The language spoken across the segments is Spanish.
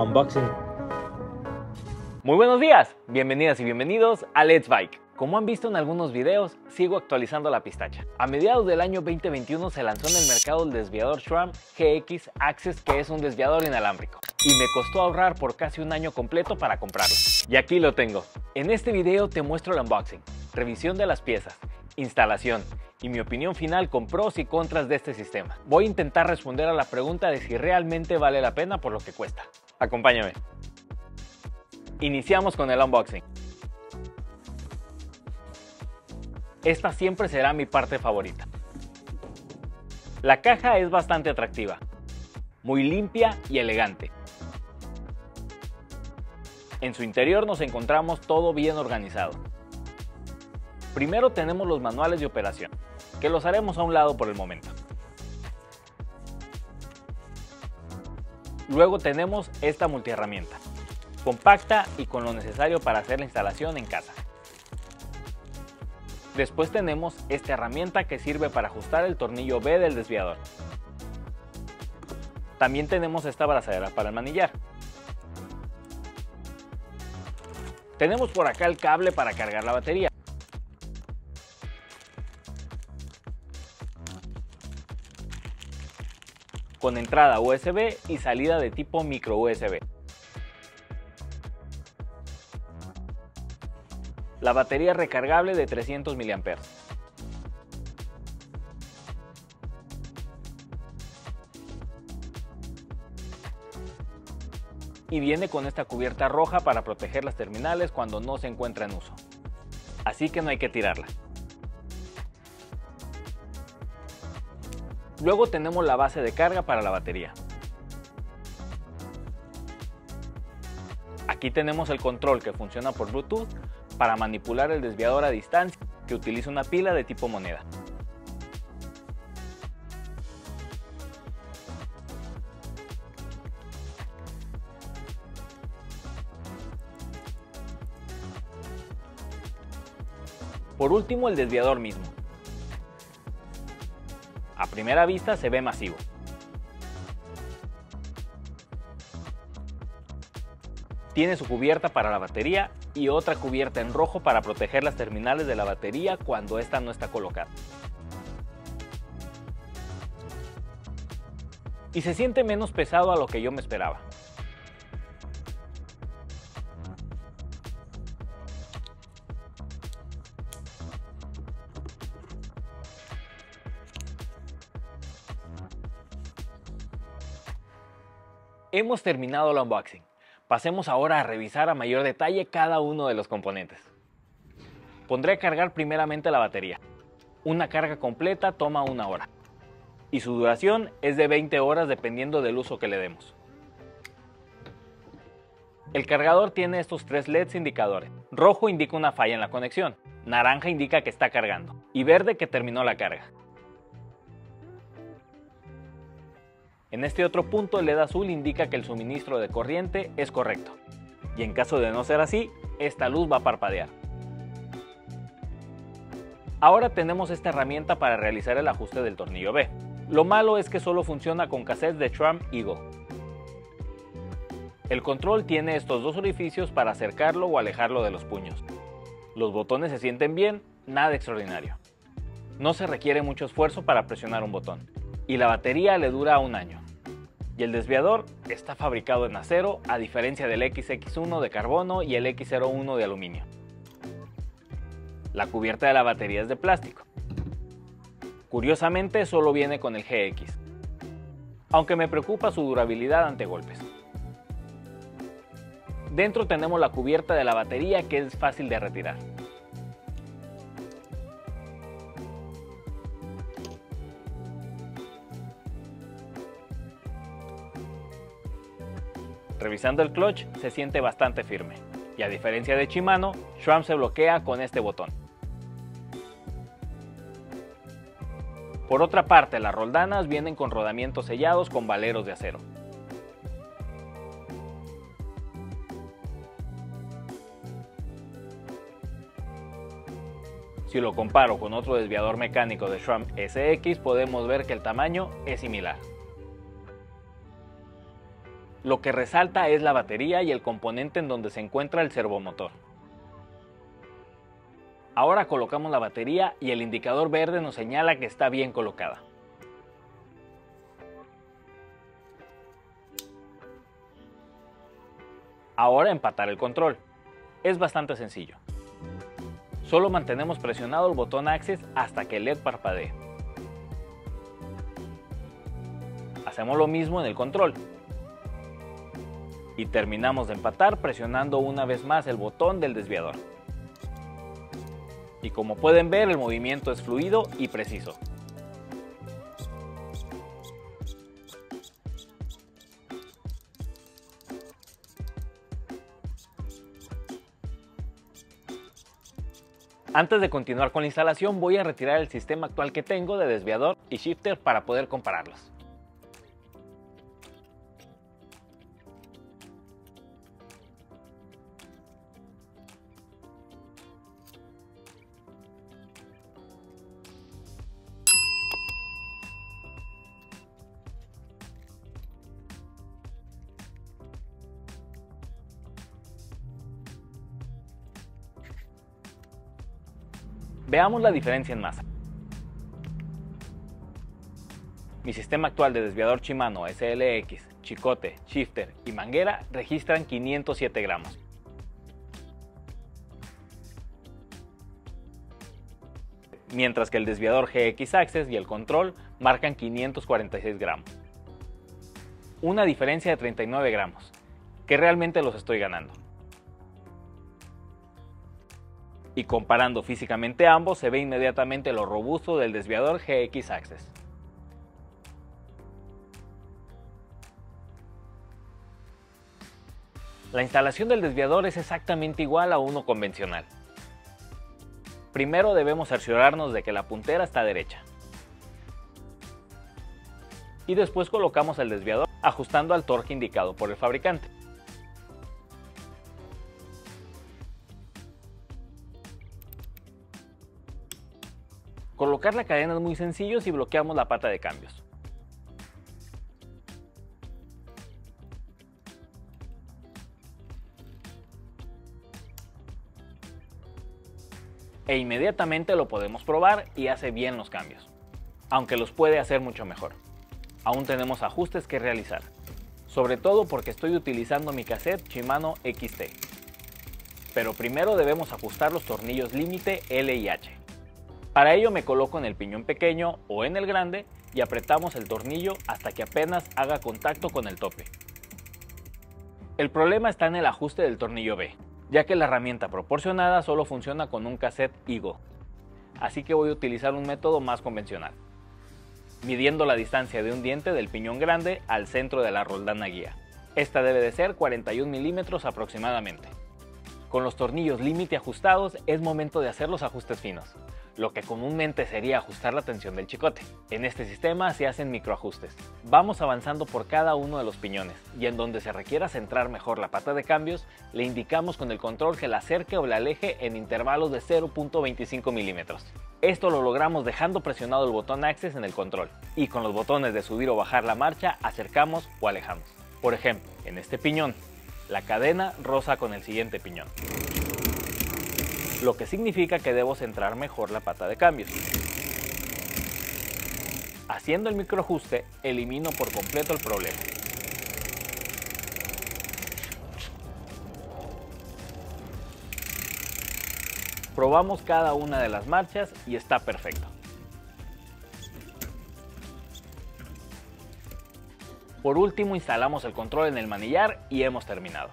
Unboxing. Muy buenos días, bienvenidas y bienvenidos a Let's Bike. Como han visto en algunos videos, sigo actualizando la pistacha. A mediados del año 2021 se lanzó en el mercado el desviador SRAM GX Access, que es un desviador inalámbrico. Y me costó ahorrar por casi un año completo para comprarlo. Y aquí lo tengo. En este video te muestro el unboxing, revisión de las piezas, instalación y mi opinión final con pros y contras de este sistema. Voy a intentar responder a la pregunta de si realmente vale la pena por lo que cuesta. Acompáñame. Iniciamos con el unboxing. Esta siempre será mi parte favorita. La caja es bastante atractiva, muy limpia y elegante. En su interior nos encontramos todo bien organizado. Primero tenemos los manuales de operación, que los haremos a un lado por el momento. Luego tenemos esta multiherramienta, compacta y con lo necesario para hacer la instalación en casa. Después tenemos esta herramienta que sirve para ajustar el tornillo B del desviador. También tenemos esta brazadera para el manillar. Tenemos por acá el cable para cargar la batería. Con entrada USB y salida de tipo micro USB. La batería recargable de 300 mAh. Y viene con esta cubierta roja para proteger las terminales cuando no se encuentra en uso. Así que no hay que tirarla. Luego tenemos la base de carga para la batería. Aquí tenemos el control que funciona por Bluetooth para manipular el desviador a distancia que utiliza una pila de tipo moneda. Por último el desviador mismo. Primera vista se ve masivo. Tiene su cubierta para la batería y otra cubierta en rojo para proteger las terminales de la batería cuando esta no está colocada. Y se siente menos pesado a lo que yo me esperaba. Hemos terminado el unboxing. Pasemos ahora a revisar a mayor detalle cada uno de los componentes. Pondré a cargar primeramente la batería. Una carga completa toma una hora. Y su duración es de 20 horas dependiendo del uso que le demos. El cargador tiene estos tres LEDs indicadores. Rojo indica una falla en la conexión, naranja indica que está cargando y verde que terminó la carga. En este otro punto el LED azul indica que el suministro de corriente es correcto. Y en caso de no ser así, esta luz va a parpadear. Ahora tenemos esta herramienta para realizar el ajuste del tornillo B. Lo malo es que solo funciona con cassettes de Trump Eagle. El control tiene estos dos orificios para acercarlo o alejarlo de los puños. Los botones se sienten bien, nada extraordinario. No se requiere mucho esfuerzo para presionar un botón y la batería le dura un año. Y el desviador está fabricado en acero a diferencia del XX1 de carbono y el X01 de aluminio. La cubierta de la batería es de plástico. Curiosamente solo viene con el GX, aunque me preocupa su durabilidad ante golpes. Dentro tenemos la cubierta de la batería que es fácil de retirar. Revisando el clutch se siente bastante firme y a diferencia de Shimano, Schramm se bloquea con este botón. Por otra parte, las roldanas vienen con rodamientos sellados con valeros de acero. Si lo comparo con otro desviador mecánico de Schramm SX, podemos ver que el tamaño es similar. Lo que resalta es la batería y el componente en donde se encuentra el servomotor. Ahora colocamos la batería y el indicador verde nos señala que está bien colocada. Ahora empatar el control. Es bastante sencillo. Solo mantenemos presionado el botón Access hasta que el LED parpadee. Hacemos lo mismo en el control. Y terminamos de empatar presionando una vez más el botón del desviador. Y como pueden ver el movimiento es fluido y preciso. Antes de continuar con la instalación voy a retirar el sistema actual que tengo de desviador y shifter para poder compararlos. Veamos la diferencia en masa. Mi sistema actual de desviador Shimano SLX, chicote, shifter y manguera registran 507 gramos. Mientras que el desviador GX Access y el control marcan 546 gramos. Una diferencia de 39 gramos, que realmente los estoy ganando. Y comparando físicamente ambos se ve inmediatamente lo robusto del desviador GX Access. La instalación del desviador es exactamente igual a uno convencional. Primero debemos cerciorarnos de que la puntera está derecha. Y después colocamos el desviador ajustando al torque indicado por el fabricante. Colocar la cadena es muy sencillo si bloqueamos la pata de cambios. E inmediatamente lo podemos probar y hace bien los cambios, aunque los puede hacer mucho mejor. Aún tenemos ajustes que realizar, sobre todo porque estoy utilizando mi cassette Shimano XT. Pero primero debemos ajustar los tornillos límite L y H. Para ello me coloco en el piñón pequeño o en el grande y apretamos el tornillo hasta que apenas haga contacto con el tope. El problema está en el ajuste del tornillo B, ya que la herramienta proporcionada solo funciona con un cassette IGO, así que voy a utilizar un método más convencional, midiendo la distancia de un diente del piñón grande al centro de la roldana guía. Esta debe de ser 41 milímetros aproximadamente. Con los tornillos límite ajustados es momento de hacer los ajustes finos lo que comúnmente sería ajustar la tensión del chicote. En este sistema se hacen microajustes. Vamos avanzando por cada uno de los piñones y en donde se requiera centrar mejor la pata de cambios, le indicamos con el control que la acerque o la aleje en intervalos de 0.25 milímetros. Esto lo logramos dejando presionado el botón Access en el control y con los botones de subir o bajar la marcha acercamos o alejamos. Por ejemplo, en este piñón, la cadena roza con el siguiente piñón lo que significa que debo centrar mejor la pata de cambios. Haciendo el microajuste, elimino por completo el problema. Probamos cada una de las marchas y está perfecto. Por último instalamos el control en el manillar y hemos terminado.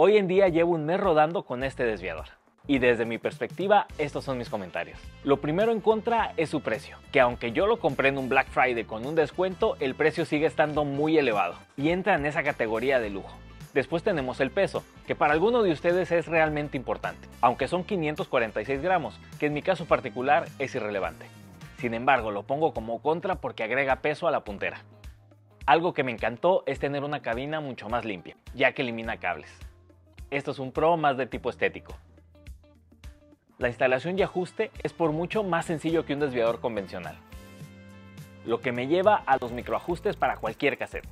Hoy en día llevo un mes rodando con este desviador. Y desde mi perspectiva, estos son mis comentarios. Lo primero en contra es su precio, que aunque yo lo compré en un Black Friday con un descuento, el precio sigue estando muy elevado y entra en esa categoría de lujo. Después tenemos el peso, que para algunos de ustedes es realmente importante, aunque son 546 gramos, que en mi caso particular es irrelevante. Sin embargo, lo pongo como contra porque agrega peso a la puntera. Algo que me encantó es tener una cabina mucho más limpia, ya que elimina cables. Esto es un pro más de tipo estético. La instalación y ajuste es por mucho más sencillo que un desviador convencional, lo que me lleva a los microajustes para cualquier cassette.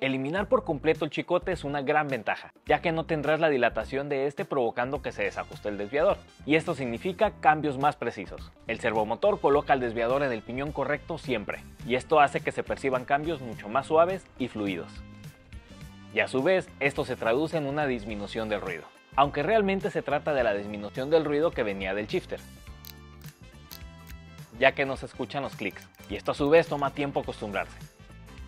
Eliminar por completo el chicote es una gran ventaja, ya que no tendrás la dilatación de este provocando que se desajuste el desviador, y esto significa cambios más precisos. El servomotor coloca el desviador en el piñón correcto siempre, y esto hace que se perciban cambios mucho más suaves y fluidos. Y a su vez, esto se traduce en una disminución del ruido, aunque realmente se trata de la disminución del ruido que venía del shifter, ya que no se escuchan los clics, y esto a su vez toma tiempo acostumbrarse.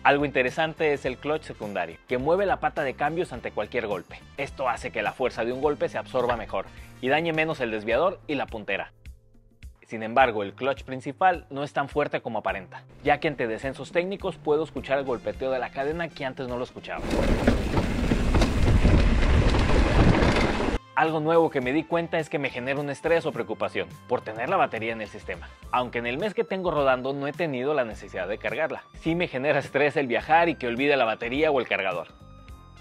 Algo interesante es el clutch secundario, que mueve la pata de cambios ante cualquier golpe. Esto hace que la fuerza de un golpe se absorba mejor y dañe menos el desviador y la puntera. Sin embargo, el clutch principal no es tan fuerte como aparenta, ya que ante descensos técnicos puedo escuchar el golpeteo de la cadena que antes no lo escuchaba. Algo nuevo que me di cuenta es que me genera un estrés o preocupación por tener la batería en el sistema. Aunque en el mes que tengo rodando no he tenido la necesidad de cargarla. Sí me genera estrés el viajar y que olvide la batería o el cargador.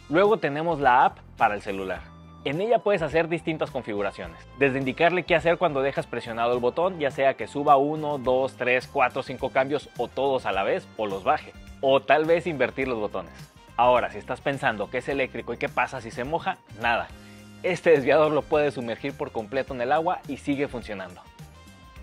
Luego tenemos la app para el celular. En ella puedes hacer distintas configuraciones, desde indicarle qué hacer cuando dejas presionado el botón, ya sea que suba 1, 2, 3, 4, 5 cambios o todos a la vez o los baje, o tal vez invertir los botones. Ahora, si estás pensando que es eléctrico y qué pasa si se moja, nada, este desviador lo puede sumergir por completo en el agua y sigue funcionando.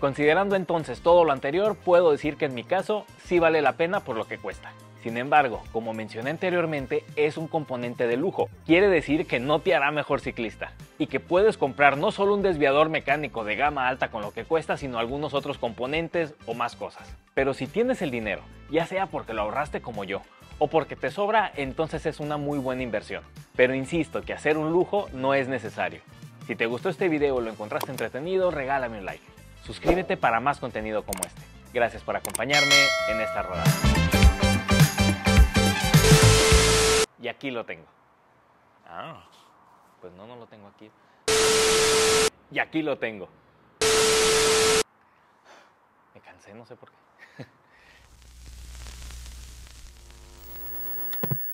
Considerando entonces todo lo anterior, puedo decir que en mi caso sí vale la pena por lo que cuesta. Sin embargo, como mencioné anteriormente, es un componente de lujo. Quiere decir que no te hará mejor ciclista y que puedes comprar no solo un desviador mecánico de gama alta con lo que cuesta, sino algunos otros componentes o más cosas. Pero si tienes el dinero, ya sea porque lo ahorraste como yo o porque te sobra, entonces es una muy buena inversión. Pero insisto que hacer un lujo no es necesario. Si te gustó este video o lo encontraste entretenido, regálame un like. Suscríbete para más contenido como este. Gracias por acompañarme en esta rodada. Y aquí lo tengo. Ah, pues no, no lo tengo aquí. Y aquí lo tengo. Me cansé, no sé por qué.